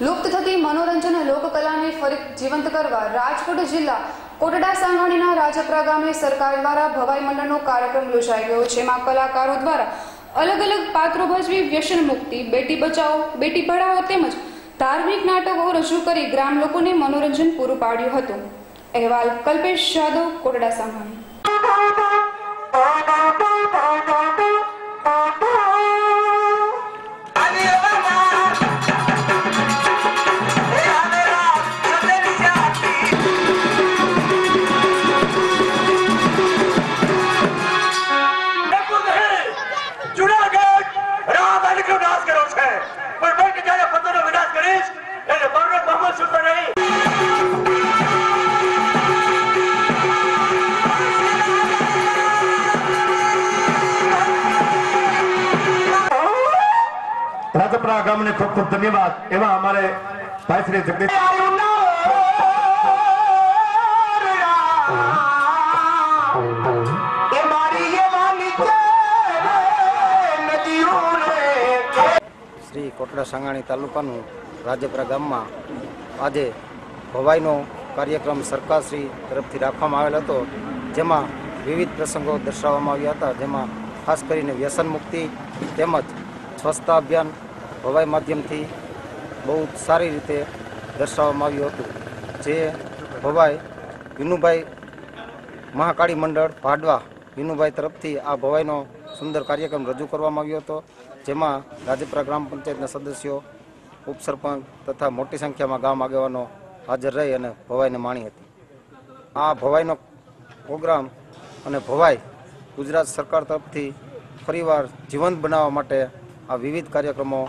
લુપ્ત થતી મનોરંજન લોકકલાને ફરી જીવંત કરવા રાજકોટ જિલ્લા કોટડા સાંગાણીના રાજપરા ગામે સરકાર દ્વારા ભવાઈ મંડળનો કાર્યક્રમ યોજાઈ ગયો, જેમાં કલાકારો દ્વારા અલગ અલગ પાત્રો ભજવી વ્યસન મુક્તિ, બેટી બચાવો, બેટી પઢાઓ તેમજ ધાર્મિક નાટકો રજૂ કરી ગ્રામ લોકોને મનોરંજન પૂરું પાડ્યું હતું. અહેવાલ કલ્પેશ જાદવ, કોટડા સાંગાણી. રાજપરા ગામને ખૂબ ખૂબ ધન્યવાદ. એવા અમારે ભાઈ શ્રી જગદીશ શ્રી કોટડા સાંગાણી તાલુકાનું રાજપરા ગામમાં આજે ભવાઈનો કાર્યક્રમ સરકારશ્રી તરફથી રાખવામાં આવેલ હતો જેમાં વિવિધ પ્રસંગો દર્શાવવામાં આવ્યા હતા જેમાં ખાસ કરીને વ્યસન મુક્તિ તેમજ સ્વચ્છતા અભિયાન ભવાઈ માધ્યમથી બહુ સારી રીતે દર્શાવવામાં આવ્યું હતું. જે ભવાઈ વિનુભાઈ મહાકાળી મંડળ ભાડવા વિનુભાઈ તરફથી આ ભવાઈનો સુંદર કાર્યક્રમ રજૂ કરવામાં આવ્યો હતો. જેમાં રાજપરા ગ્રામ પંચાયતના સદસ્યો, ઉપસરપંચ તથા મોટી સંખ્યામાં ગામ આગેવાનો હાજર રહી અને ભવાઈને માણી હતી. આ ભવાઈનો પ્રોગ્રામ અને ભવાઈ ગુજરાત સરકાર તરફથી ફરીવાર જીવંત બનાવવા માટે આ વિવિધ કાર્યક્રમો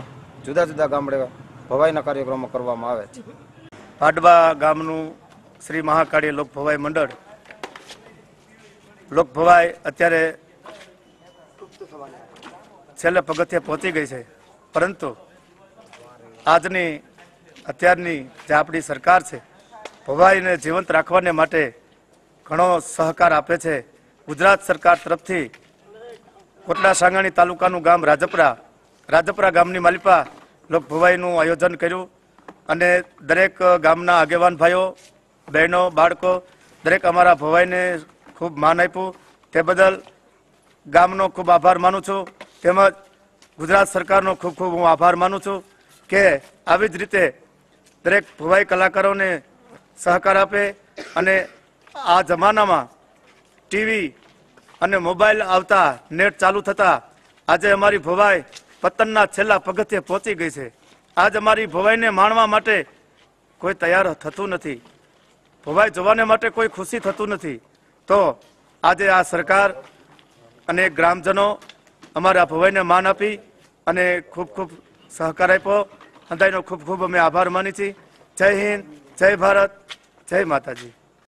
જુદા જુદા ગામડે ભવાઈના કાર્યક્રમો કરવામાં આવે છે. પાડવા ગામનું શ્રી મહાકાળી લોકભવાઈ મંડળ. લોકભવાઈ અત્યારે છેલ્લે પગથિયે પહોંચી ગઈ છે. પરંતુ આજની, અત્યારની જે આપણી સરકાર છે, ભવાઈને જીવંત રાખવાને માટે ઘણો સહકાર આપે છે. ગુજરાત સરકાર તરફથી કોટડા સાંગાણી તાલુકાનું ગામ રાજપરા રાજપરા ગામની માલિપા લોકભવાઈનું આયોજન કર્યું અને દરેક ગામના આગેવાન ભાઈઓ, બહેનો, બાળકો, દરેક અમારા ભવાઈને ખૂબ માન આપ્યું. તે બદલ ગામનો ખૂબ આભાર માનું છું. તેમજ ગુજરાત સરકારનો ખૂબ ખૂબ હું આભાર માનું છું કે આવી જ રીતે દરેક ભવાઈ કલાકારોને સહકાર આપે અને આ જમાનામાં ટીવી અને મોબાઈલ આવતા નેટ ચાલુ થતાં આજે અમારી ભવાઈ પતનના છેલ્લા પગથિયે પહોંચી ગઈ છે. આજ અમારી ભવાઈને માણવા માટે કોઈ તૈયાર થતું નથી. ભવાઈ જોવાને માટે કોઈ ખુશી થતું નથી. તો આજે આ સરકાર અને ગ્રામજનો અમારા ભવાઈને માન આપી અને ખૂબ ખૂબ સહકાર આપ્યો. અંધાઈનો ખૂબ ખૂબ અમે આભાર માની છીએ. જય હિન્દ, જય ભારત, જય માતાજી.